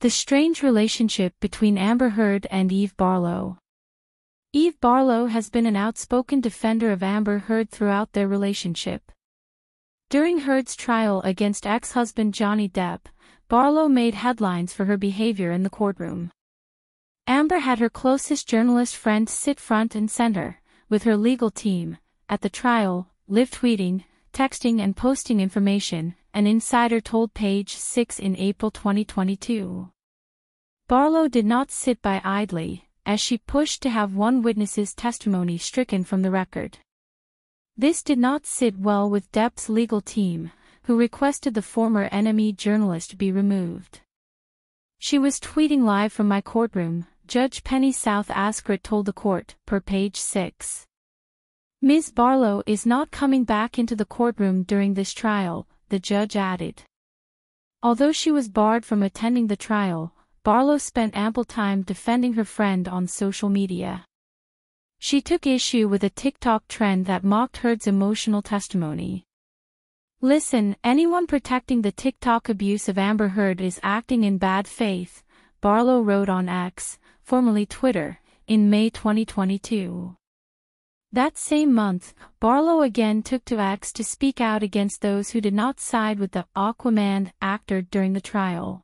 The strange relationship between Amber Heard and Eve Barlow. Eve Barlow has been an outspoken defender of Amber Heard throughout their relationship. During Heard's trial against ex-husband Johnny Depp, Barlow made headlines for her behavior in the courtroom. Amber had her closest journalist friend sit front and center, with her legal team, at the trial, live tweeting, texting and posting information, an insider told Page 6 in April 2022. Barlow did not sit by idly, as she pushed to have one witness's testimony stricken from the record. This did not sit well with Depp's legal team, who requested the former NME journalist be removed. She was tweeting live from my courtroom, Judge Penney South Azcarate told the court, per page 6. Ms. Barlow is not coming back into the courtroom during this trial, the judge added. Although she was barred from attending the trial, Barlow spent ample time defending her friend on social media. She took issue with a TikTok trend that mocked Heard's emotional testimony. Listen, anyone protecting the TikTok abuse of Amber Heard is acting in bad faith, Barlow wrote on X, formerly Twitter, in May 2022. That same month, Barlow again took to X to speak out against those who did not side with the Aquaman actor during the trial.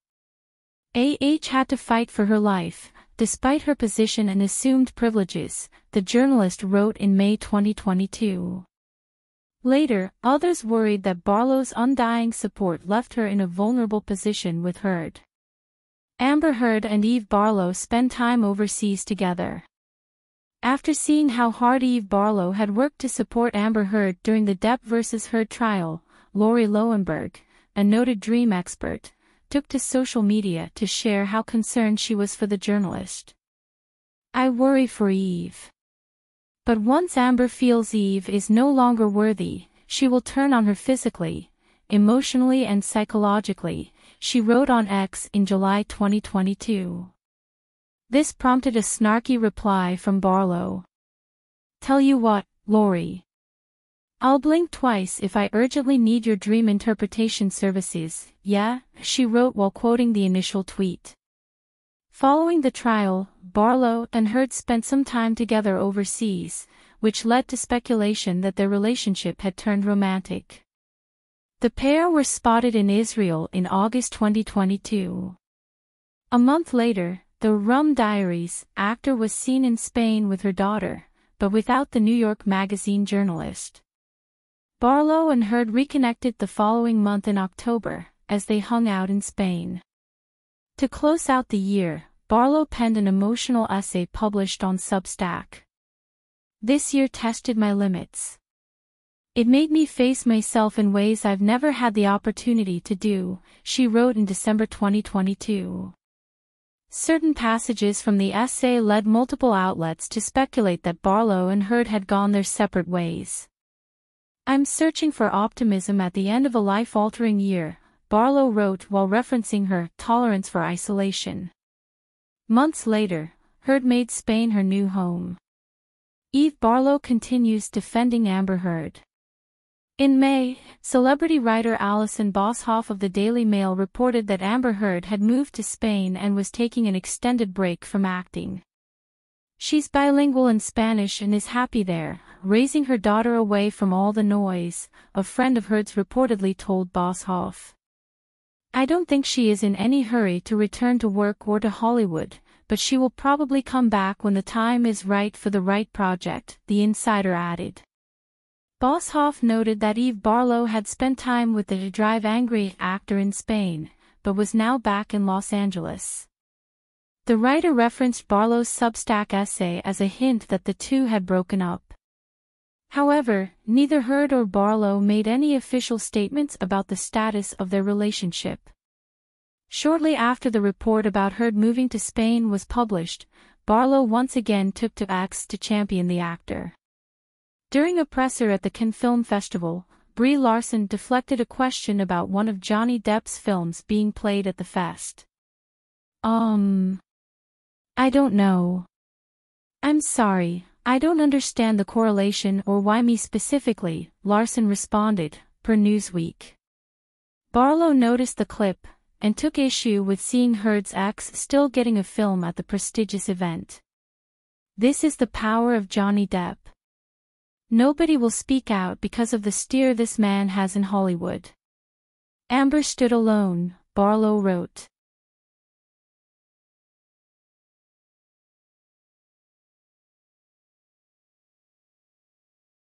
AH had to fight for her life, despite her position and assumed privileges, the journalist wrote in May 2022. Later, others worried that Barlow's undying support left her in a vulnerable position with Heard. Amber Heard and Eve Barlow spend time overseas together. After seeing how hard Eve Barlow had worked to support Amber Heard during the Depp vs. Heard trial, Lauri Loewenberg, a noted dream expert, took to social media to share how concerned she was for the journalist. I worry for Eve. But once Amber feels Eve is no longer worthy, she will turn on her physically, emotionally and psychologically, she wrote on X in July 2022. This prompted a snarky reply from Barlow. Tell you what, Lauri. I'll blink twice if I urgently need your dream interpretation services, yeah, she wrote while quoting the initial tweet. Following the trial, Barlow and Heard spent some time together overseas, which led to speculation that their relationship had turned romantic. The pair were spotted in Israel in August 2022. A month later, the Rum Diaries actor was seen in Spain with her daughter, but without the New York Magazine journalist. Barlow and Heard reconnected the following month in October, as they hung out in Spain. To close out the year, Barlow penned an emotional essay published on Substack. This year tested my limits. It made me face myself in ways I've never had the opportunity to do, she wrote in December 2022. Certain passages from the essay led multiple outlets to speculate that Barlow and Heard had gone their separate ways. I'm searching for optimism at the end of a life-altering year, Barlow wrote while referencing her tolerance for isolation. Months later, Heard made Spain her new home. Eve Barlow continues defending Amber Heard. In May, celebrity writer Alison Boshoff of the Daily Mail reported that Amber Heard had moved to Spain and was taking an extended break from acting. She's bilingual in Spanish and is happy there, raising her daughter away from all the noise, a friend of Heard's reportedly told Boshoff. I don't think she is in any hurry to return to work or to Hollywood, but she will probably come back when the time is right for the right project, the insider added. Boshoff noted that Eve Barlow had spent time with the Drive Angry actor in Spain, but was now back in Los Angeles. The writer referenced Barlow's Substack essay as a hint that the two had broken up. However, neither Heard or Barlow made any official statements about the status of their relationship. Shortly after the report about Heard moving to Spain was published, Barlow once again took to X to champion the actor. During a presser at the Cannes Film Festival, Brie Larson deflected a question about one of Johnny Depp's films being played at the fest. Um. I don't know. I'm sorry, I don't understand the correlation or why me specifically, Larson responded, per Newsweek. Barlow noticed the clip, and took issue with seeing Heard's ex still getting a film at the prestigious event. This is the power of Johnny Depp. Nobody will speak out because of the steer this man has in Hollywood. Amber stood alone, Barlow wrote.